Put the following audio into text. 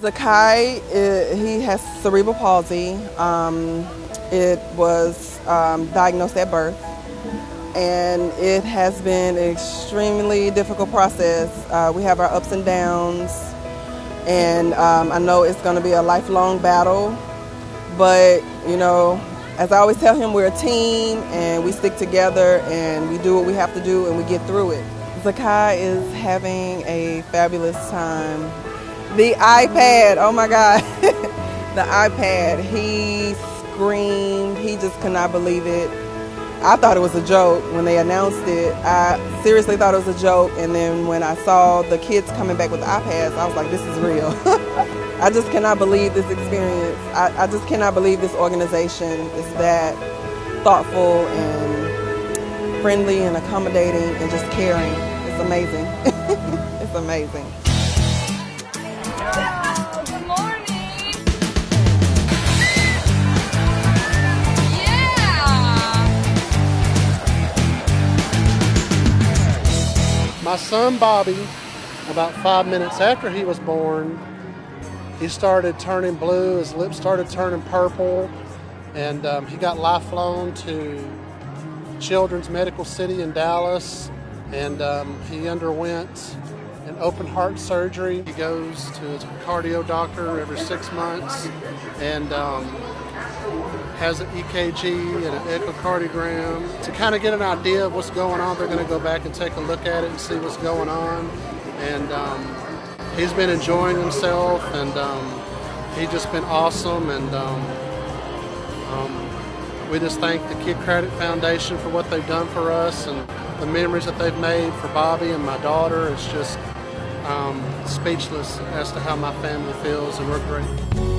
Zakai, he has cerebral palsy. Um, it was um, diagnosed at birth, and it has been an extremely difficult process. Uh, we have our ups and downs, and um, I know it's going to be a lifelong battle. But you know, as I always tell him, we're a team, and we stick together, and we do what we have to do, and we get through it. Zakai is having a fabulous time. The iPad, oh my God, the iPad. He screamed. He just could not believe it. I thought it was a joke when they announced it. I seriously thought it was a joke. And then when I saw the kids coming back with iPads, I was like, this is real. I just cannot believe this experience. I, I just cannot believe this organization is that thoughtful and friendly and accommodating and just caring. It's amazing. it's amazing. My son Bobby, about five minutes after he was born, he started turning blue. His lips started turning purple, and um, he got life flown to Children's Medical City in Dallas, and um, he underwent an open heart surgery. He goes to his cardio doctor every six months, and um, has an EKG and an echocardiogram to kind of get an idea of what's going on. They're going to go back and take a look at it and see what's going on. And um, he's been enjoying himself, and um, he's just been awesome. And um, um, we just thank the Kidd Kraddick Foundation for what they've done for us and the memories that they've made for Bobby and my daughter. It's just um, speechless as to how my family feels, and we're grateful.